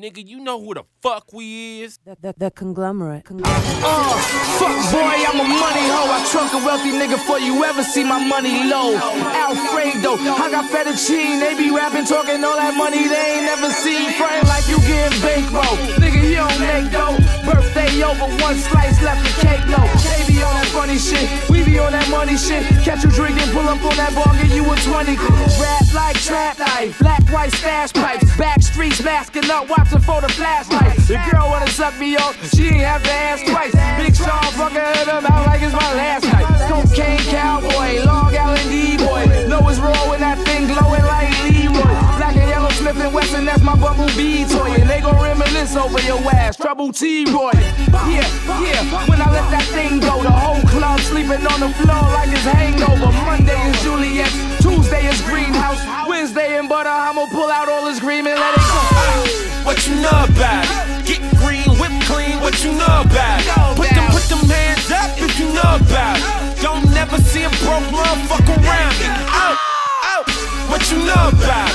Nigga, you know who the fuck we is? The, the, the conglomerate. conglomerate. Uh, fuck boy, I'm a money hoe. I trunk a wealthy nigga for you ever see my money low. Alfredo, I got fettuccine. They be rapping, talking all that money they ain't never seen. Frontin' like you getting bankroll. Nigga, you don't make dough. Birthday over, one slice left the cake low. They be on that funny shit, we be on that money shit. Catch you drinking, pull up on that bar, give you a 20. Rap like trap life, black, white stash pipes. Back streets, masking up, watching for the flashlight. The girl wanna suck me off, she ain't have to ask twice. Big Sean fucking her them out like it's my last night. Cocaine cowboy, over your ass. Trouble T-Roy. Yeah, yeah, when I let that thing go, the whole club sleeping on the floor like it's hangover. Monday is Juliet's, Tuesday is Greenhouse, Wednesday in butter. I'ma pull out all this cream and let it go. What you know about? Get green, whip clean, what you know about? Put them, put them hands up if you know about. Don't never see a broke motherfucker around me. Out, out, what you know about?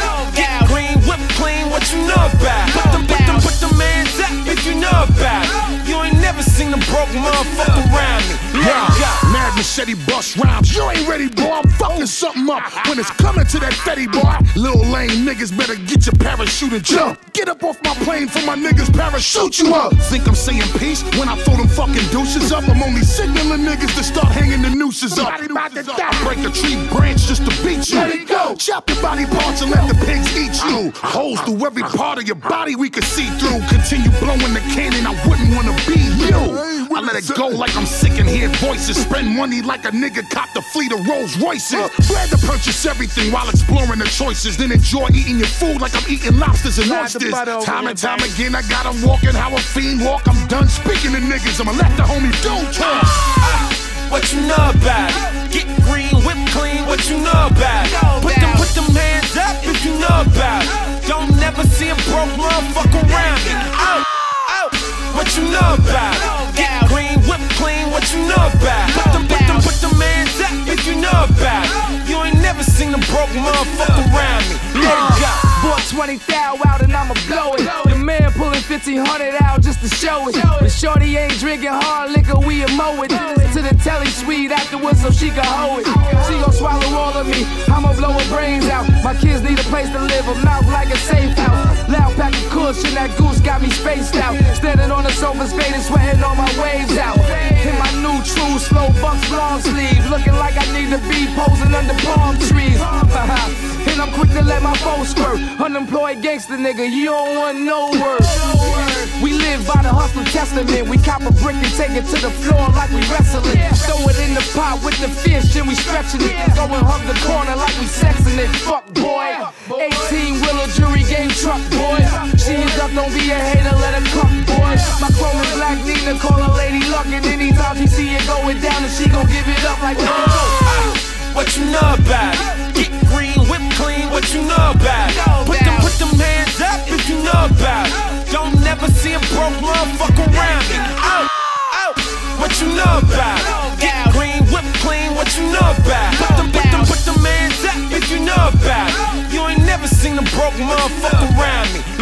Machete bust rhymes. You ain't ready, boy. I'm fucking something up when it's coming to that fetty, boy. Little lame niggas better get your parachute and jump. Get up off my plane for my niggas parachute you up. Think I'm saying peace when I throw them fucking douches up? I'm only signaling niggas to start hanging the nooses up. I break a tree branch just to beat you. Let it go. Chop your body parts and let the pigs eat you. Holes through every part of your body we can see through. Continue blowing the cannon. I wouldn't wanna be you. I let it go like I'm sick and hear voices. Spend money like a nigga cop the fleet of Rolls Royces. Glad to purchase everything while exploring the choices. Then enjoy eating your food like I'm eating lobsters and oysters. Time and time again, I got got 'em walking how a fiend walk. I'm done speaking to niggas. I'ma let the homie do talk. Ah, what you know about it? Get green, broke motherfucker around me. Let it go. Bought 20 thou out and I'ma blow it. The man pulling 1500 out just to show it. But Shorty ain't drinking hard liquor, we a mow it. To the telly suite afterwards so she can hold it. She gon' swallow all of me, I'ma blow her brains out. My kids need a place to live, a mouth like a safe house. Loud pack of cushion, that goose got me spaced out. Standing on the sofa, faded, sweating all my waves out. In my new true slow bucks long sleeve, looking like I need to be posing under palm trees. Foe squirt. Unemployed gangster nigga, you don't want no word. We live by the hustle testament. We cop a brick and take it to the floor like we wrestling. Throw it in the pot with the fish and we stretching it. Go and hug the corner like we sexing it. Fuck boy. 18 wheeler jury game truck boy. She is up, don't be a hater, let her cook boy. My chrome is black Nina, call her Lady Luck. And anytime she see it going down, and she gon' give it up like. What broke motherfucker around me.